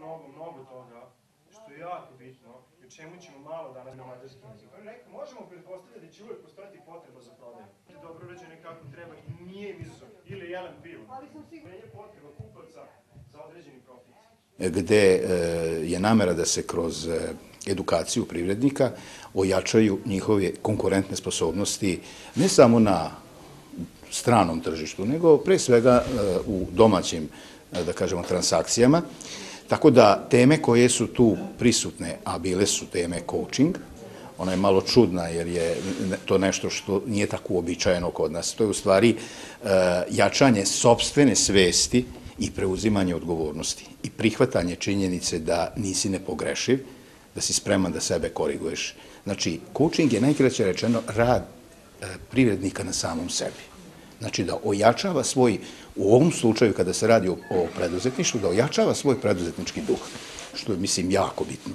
mnogo, mnogo toga, što je jako bitno, i o čemu ćemo malo danas na mađarskim jezikom. Rekao, možemo pretpostavljati da će uvijek postojati potreba za prodaju. Dobro urađene kako treba i nije im izazov. Ili jelen pivo. Ali sam sigurno. je potreba kupaca za određeni profit. Gde e, je namera da se kroz e, edukaciju privrednika ojačaju njihove konkurentne sposobnosti ne samo na stranom tržištu, nego pre svega e, u domaćim, da kažemo, transakcijama. Tako da teme koje su tu prisutne, a bile su teme coaching, ona je malo čudna jer je to nešto što nije tako uobičajeno kod nas. To je u stvari e, jačanje sobstvene svesti i preuzimanje odgovornosti i prihvatanje činjenice da nisi nepogrešiv, da si spreman da sebe koriguješ. Znači, coaching je najkraće rečeno rad e, privrednika na samom sebi. Znači da ojačava svoj, u ovom slučaju kada se radi o, o preduzetništvu, da ojačava svoj preduzetnički duh, što je, mislim, jako bitno.